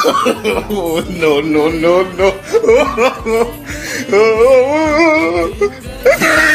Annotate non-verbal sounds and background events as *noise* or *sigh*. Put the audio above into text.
*laughs* no, no, no, no. *laughs*